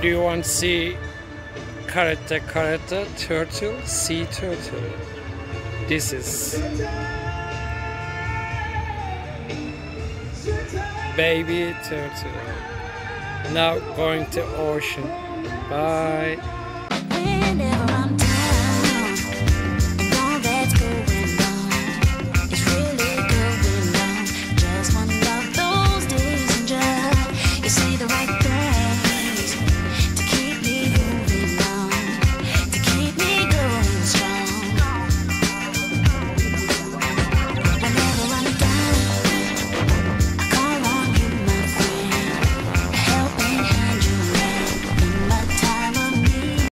Do you want to see karate karate turtle, sea turtle? This is baby turtle. Now going to ocean. Bye.